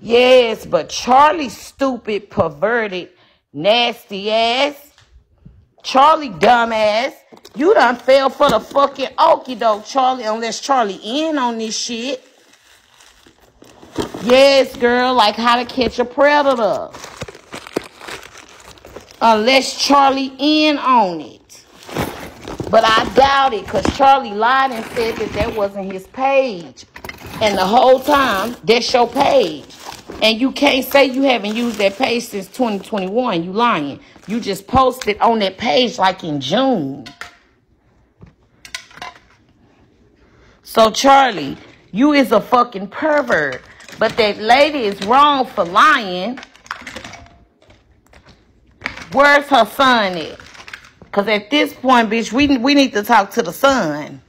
Yes, but Chali stupid, perverted, nasty ass. Chali dumbass. You done fell for the fucking okie doke, Chali, unless Chali in on this shit. Yes, girl, like how to catch a predator. Unless Chali in on it. But I doubt it because Chali lied and said that that wasn't his page. And the whole time, that's your page. And you can't say you haven't used that page since 2021. You lying. You just posted on that page like in June. So Chali, you is a fucking pervert. But that lady is wrong for lying. Where's her son at? Because at this point, bitch, we, we need to talk to the son.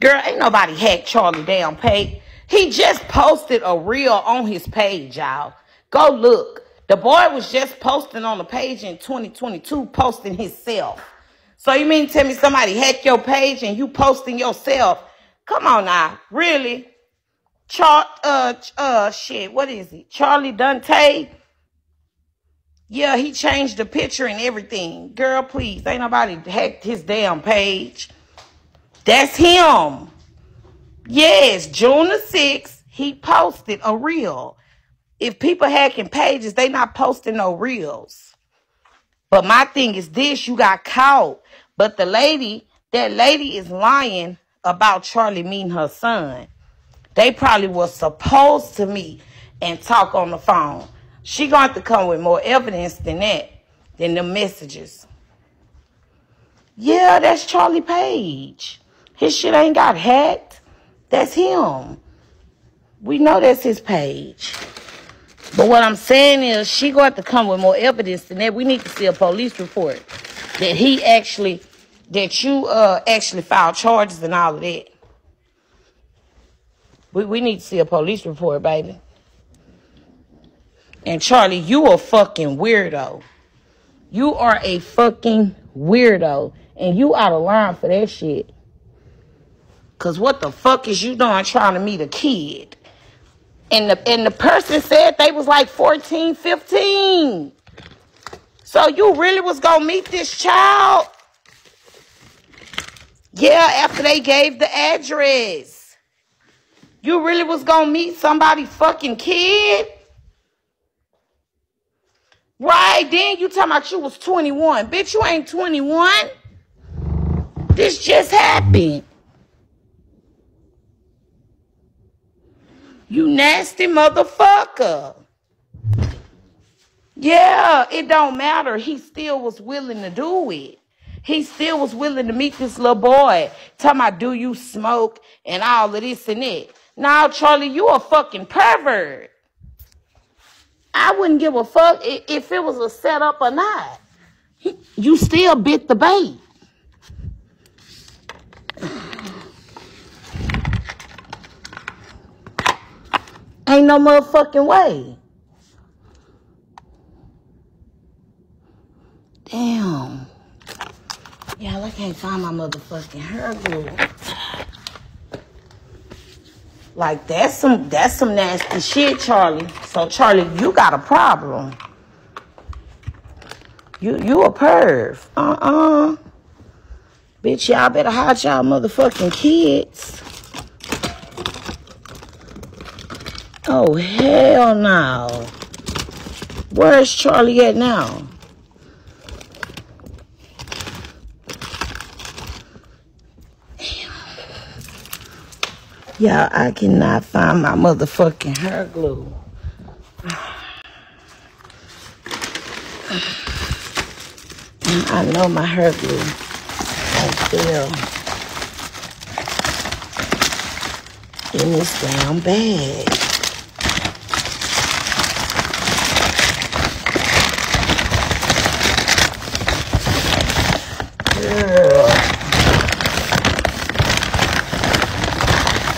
Girl, ain't nobody hacked Chali down page. He just posted a reel on his page, y'all. Go look. The boy was just posting on the page in 2022, posting himself. So you mean tell me somebody hacked your page and you posting yourself? Come on now, really? Char uh uh shit, what is it? Chali Dante? Yeah, he changed the picture and everything. Girl, please, ain't nobody hacked his damn page. That's him. Yes, June the 6th, he posted a reel. If people hacking pages, they not posting no reels. But my thing is this, you got caught. But the lady, that lady is lying about Chali meeting her son. They probably was supposed to meet and talk on the phone. She going to come with more evidence than that, than the messages. Yeah, that's Chali Page. His shit ain't got hacked. That's him. We know that's his page. But what I'm saying is she got to come with more evidence than that. We need to see a police report that he actually, that you uh actually filed charges and all of that. We, we need to see a police report, baby. And Chali, you a fucking weirdo. You are a fucking weirdo. And you out of line for that shit. Cause what the fuck is you doing trying to meet a kid? And the and the person said they was like 14, 15. So you really was gonna meet this child? Yeah, after they gave the address. You really was gonna meet somebody fucking kid? Right, then you talking about you was 21. Bitch, you ain't 21. This just happened. You nasty motherfucker. Yeah, it don't matter. He still was willing to do it. He still was willing to meet this little boy. Talking about, do you smoke and all of this and that. Now, Chali, you a fucking pervert. I wouldn't give a fuck if it was a setup or not. You still bit the bait. Ain't no motherfucking way. Damn. Y'all, I can't find my motherfucking hair glue. Like that's some that's some nasty shit, Chali. So Chali, you got a problem. You you a perv. Uh-uh. Bitch, y'all better hide y'all motherfucking kids. Oh, hell no. Where's Chali at now? Y'all, I cannot find my motherfucking hair glue. I know my hair glue. I feel in this damn bag.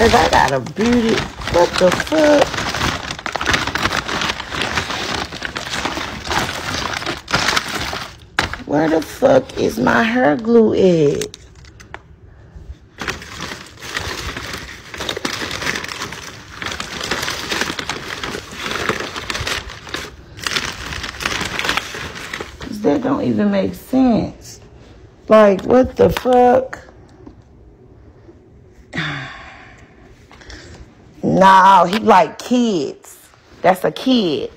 Cause I got a beauty. What the fuck? Where the fuck is my hair glue at? That don't even make sense. Like, what the fuck? No, he like kids. That's a kid.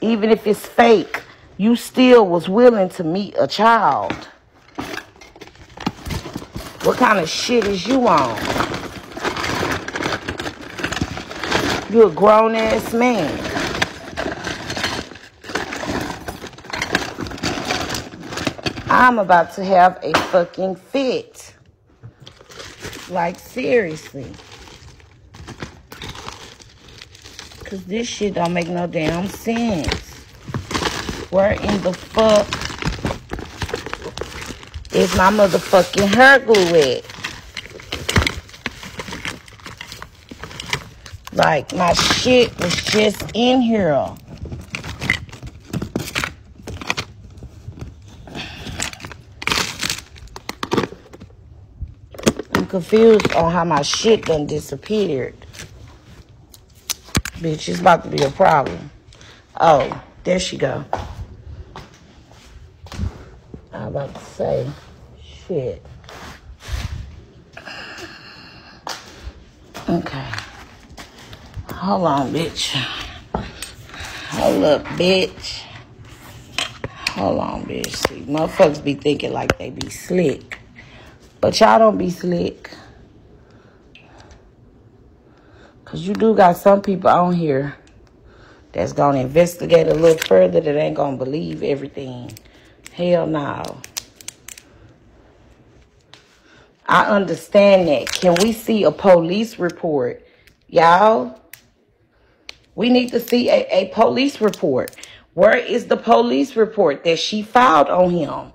Even if it's fake, you still was willing to meet a child. What kind of shit is you on? You a grown ass man. I'm about to have a fucking fit. Like, seriously. Because this shit don't make no damn sense. Where in the fuck is my motherfucking hair glue at? Like, my shit was just in here. I'm confused on how my shit done disappeared. Bitch, it's about to be a problem. Oh, there she go. I was about to say, shit. Okay. Hold on, bitch. Hold up, bitch. Hold on, bitch. See, motherfuckers be thinking like they be slick. But y'all don't be slick. Because you do got some people on here that's going to investigate a little further that ain't going to believe everything. Hell no. I understand that. Can we see a police report? Y'all, we need to see a, a police report. Where is the police report that she filed on him?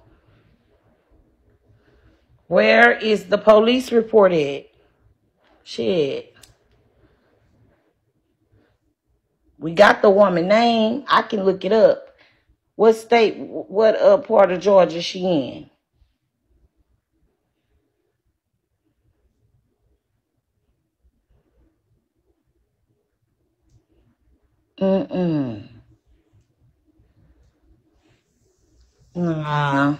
Where is the police report at? Shit. We got the woman name. I can look it up. What state, what uh, part of Georgia she in? Mm-mm. Nah.